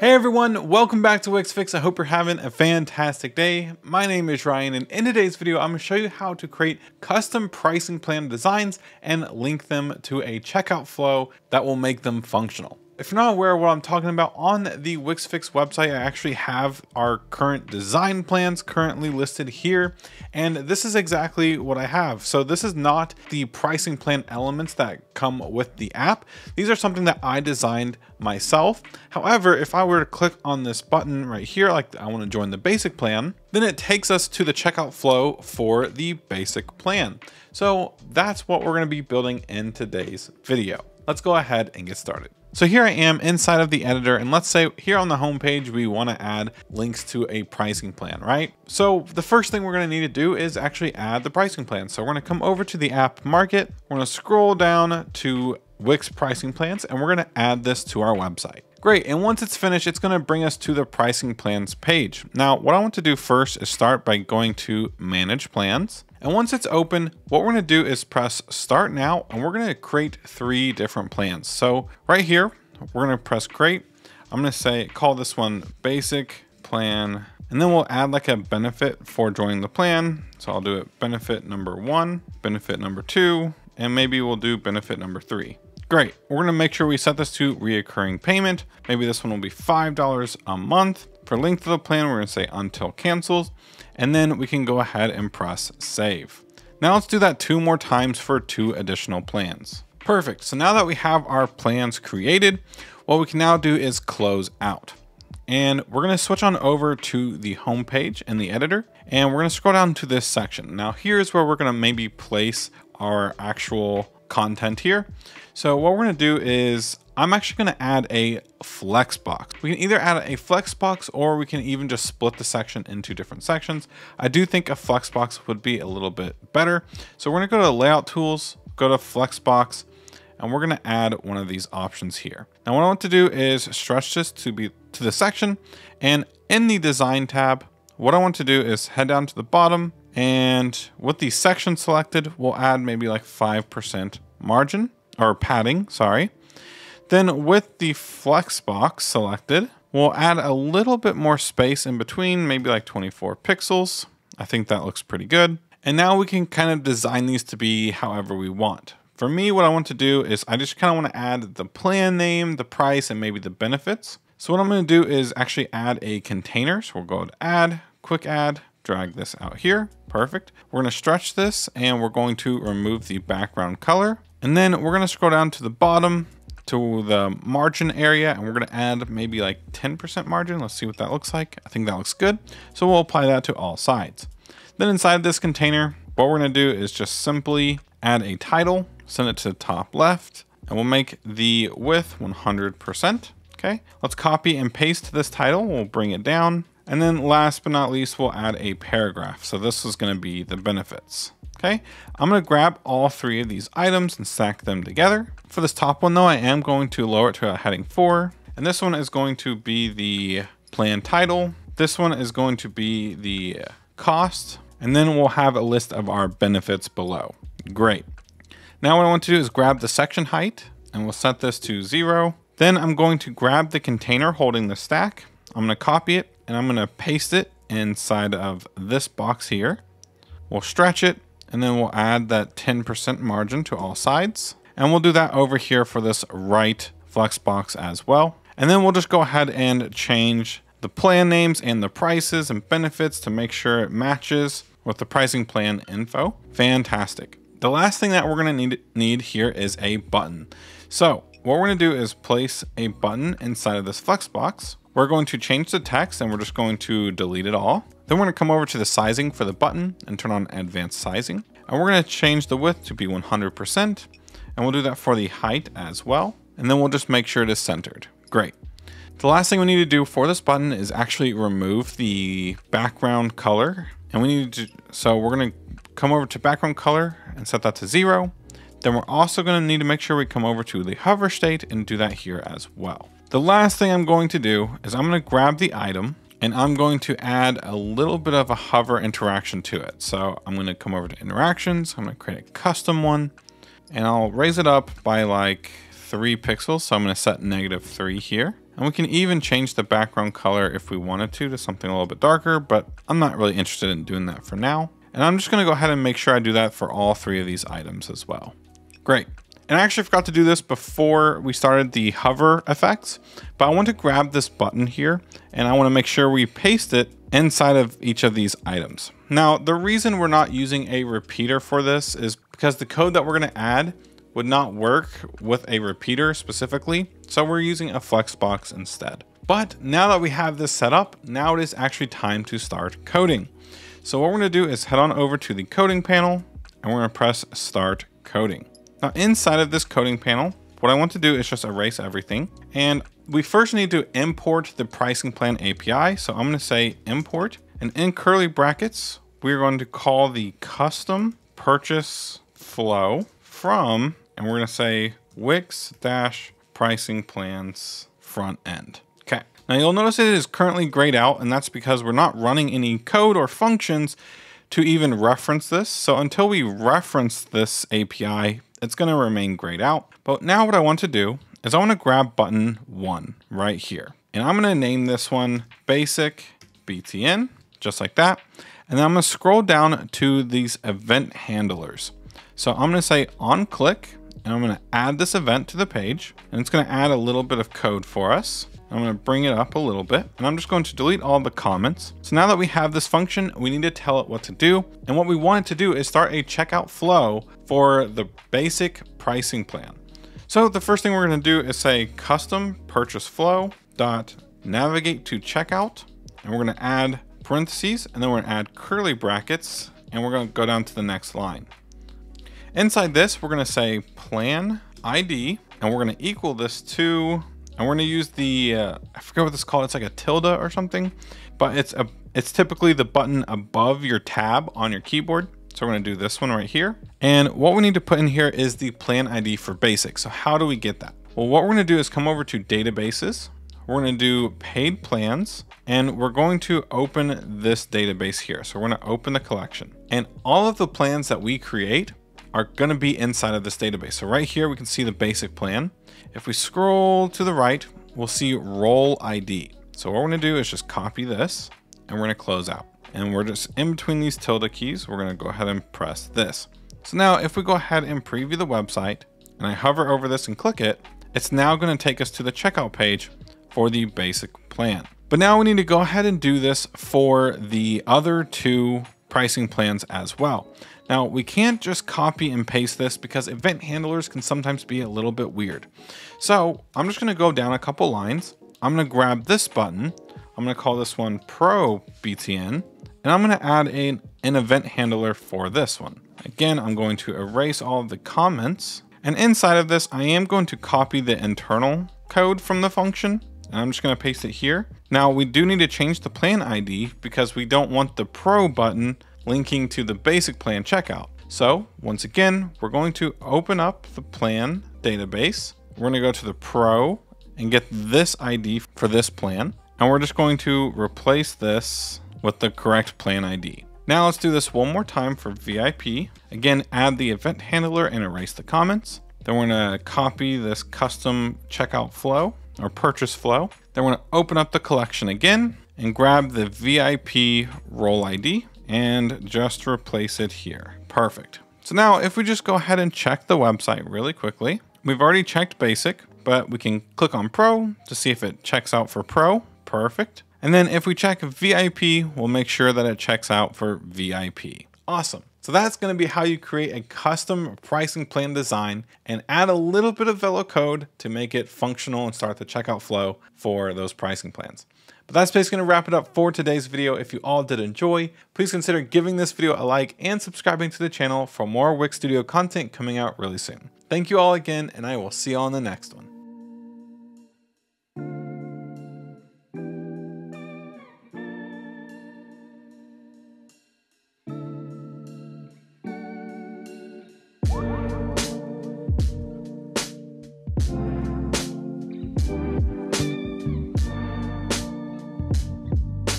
Hey everyone, welcome back to Wix Fix. I hope you're having a fantastic day. My name is Ryan and in today's video, I'm gonna show you how to create custom pricing plan designs and link them to a checkout flow that will make them functional. If you're not aware of what I'm talking about, on the Wixfix website, I actually have our current design plans currently listed here. And this is exactly what I have. So this is not the pricing plan elements that come with the app. These are something that I designed myself. However, if I were to click on this button right here, like I want to join the basic plan, then it takes us to the checkout flow for the basic plan. So that's what we're going to be building in today's video. Let's go ahead and get started. So here I am inside of the editor and let's say here on the home page we want to add links to a pricing plan, right? So the first thing we're going to need to do is actually add the pricing plan. So we're going to come over to the app market, we're going to scroll down to Wix pricing plans and we're going to add this to our website. Great, and once it's finished, it's gonna bring us to the pricing plans page. Now, what I want to do first is start by going to manage plans. And once it's open, what we're gonna do is press start now, and we're gonna create three different plans. So right here, we're gonna press create. I'm gonna say, call this one basic plan, and then we'll add like a benefit for joining the plan. So I'll do it benefit number one, benefit number two, and maybe we'll do benefit number three. Great. We're going to make sure we set this to reoccurring payment. Maybe this one will be $5 a month. For length of the plan, we're going to say until cancels, and then we can go ahead and press save. Now let's do that two more times for two additional plans. Perfect. So now that we have our plans created, what we can now do is close out. And we're going to switch on over to the home page in the editor, and we're going to scroll down to this section. Now here's where we're going to maybe place our actual content here. So what we're gonna do is I'm actually gonna add a flex box. We can either add a flex box or we can even just split the section into different sections. I do think a flex box would be a little bit better. So we're gonna go to layout tools, go to flex box, and we're gonna add one of these options here. Now what I want to do is stretch this to be to the section and in the design tab, what I want to do is head down to the bottom and with the section selected, we'll add maybe like 5% margin or padding, sorry. Then with the flex box selected, we'll add a little bit more space in between, maybe like 24 pixels. I think that looks pretty good. And now we can kind of design these to be however we want. For me, what I want to do is I just kind of want to add the plan name, the price, and maybe the benefits. So what I'm going to do is actually add a container. So we'll go to add, quick add, drag this out here. Perfect. We're going to stretch this and we're going to remove the background color. And then we're going to scroll down to the bottom to the margin area and we're going to add maybe like 10% margin. Let's see what that looks like. I think that looks good. So we'll apply that to all sides. Then inside this container, what we're going to do is just simply add a title, send it to the top left, and we'll make the width 100%. Okay, let's copy and paste this title. We'll bring it down. And then last but not least, we'll add a paragraph. So this is going to be the benefits. Okay, I'm going to grab all three of these items and stack them together. For this top one though, I am going to lower it to a heading four. And this one is going to be the plan title. This one is going to be the cost. And then we'll have a list of our benefits below. Great. Now what I want to do is grab the section height and we'll set this to zero. Then I'm going to grab the container holding the stack. I'm going to copy it and I'm to paste it inside of this box here. We'll stretch it and then we'll add that 10% margin to all sides. And we'll do that over here for this right flex box as well. And then we'll just go ahead and change the plan names and the prices and benefits to make sure it matches with the pricing plan info. Fantastic. The last thing that we're gonna need, need here is a button. So what we're gonna do is place a button inside of this flex box. We're going to change the text and we're just going to delete it all. Then we're gonna come over to the sizing for the button and turn on advanced sizing. And we're gonna change the width to be 100%. And we'll do that for the height as well. And then we'll just make sure it is centered. Great. The last thing we need to do for this button is actually remove the background color. And we need to, so we're gonna come over to background color and set that to zero. Then we're also gonna need to make sure we come over to the hover state and do that here as well. The last thing I'm going to do is I'm going to grab the item and I'm going to add a little bit of a hover interaction to it. So I'm going to come over to interactions. I'm going to create a custom one and I'll raise it up by like three pixels. So I'm going to set negative three here. And we can even change the background color if we wanted to, to something a little bit darker, but I'm not really interested in doing that for now. And I'm just gonna go ahead and make sure I do that for all three of these items as well. Great. And I actually forgot to do this before we started the hover effects, but I want to grab this button here and I want to make sure we paste it inside of each of these items. Now, the reason we're not using a repeater for this is because the code that we're going to add would not work with a repeater specifically. So we're using a flexbox instead. But now that we have this set up, now it is actually time to start coding. So what we're going to do is head on over to the coding panel and we're going to press start coding. Now inside of this coding panel, what I want to do is just erase everything. And we first need to import the pricing plan API. So I'm going to say import and in curly brackets, we're going to call the custom purchase flow from, and we're going to say Wix dash pricing plans front end. Okay. Now you'll notice it is currently grayed out and that's because we're not running any code or functions to even reference this. So until we reference this API, it's going to remain grayed out. But now what I want to do is I want to grab button one right here. And I'm going to name this one basic BTN, just like that. And then I'm going to scroll down to these event handlers. So I'm going to say on click, and I'm going to add this event to the page. And it's going to add a little bit of code for us. I'm going to bring it up a little bit and I'm just going to delete all the comments. So now that we have this function, we need to tell it what to do. And what we want it to do is start a checkout flow for the basic pricing plan. So the first thing we're going to do is say custom purchase flow dot navigate to checkout. And we're going to add parentheses and then we're going to add curly brackets and we're going to go down to the next line. Inside this, we're going to say plan ID and we're going to equal this to and we're going to use the, uh, I forget what this is called. It's like a tilde or something, but it's a, it's typically the button above your tab on your keyboard. So we're going to do this one right here. And what we need to put in here is the plan ID for basic. So how do we get that? Well, what we're going to do is come over to databases. We're going to do paid plans and we're going to open this database here. So we're going to open the collection and all of the plans that we create are going to be inside of this database. So right here, we can see the basic plan. If we scroll to the right, we'll see role ID. So what we're to do is just copy this and we're to close out. And we're just in between these tilde keys, we're going to go ahead and press this. So now if we go ahead and preview the website and I hover over this and click it, it's now going to take us to the checkout page for the basic plan. But now we need to go ahead and do this for the other two pricing plans as well. Now we can't just copy and paste this because event handlers can sometimes be a little bit weird. So I'm just gonna go down a couple lines. I'm gonna grab this button. I'm gonna call this one Pro BTN, and I'm gonna add a, an event handler for this one. Again, I'm going to erase all of the comments. And inside of this, I am going to copy the internal code from the function. I'm just gonna paste it here. Now we do need to change the plan ID because we don't want the Pro button linking to the basic plan checkout. So once again, we're going to open up the plan database. We're going to go to the pro and get this ID for this plan. And we're just going to replace this with the correct plan ID. Now let's do this one more time for VIP. Again, add the event handler and erase the comments. Then we're gonna copy this custom checkout flow or purchase flow. Then we're gonna open up the collection again and grab the VIP role ID and just replace it here. Perfect. So now if we just go ahead and check the website really quickly, we've already checked basic, but we can click on pro to see if it checks out for pro. Perfect. And then if we check VIP, we'll make sure that it checks out for VIP. Awesome. So that's going to be how you create a custom pricing plan design and add a little bit of Velo code to make it functional and start the checkout flow for those pricing plans. But that's basically going to wrap it up for today's video. If you all did enjoy, please consider giving this video a like and subscribing to the channel for more Wix Studio content coming out really soon. Thank you all again, and I will see you on the next one.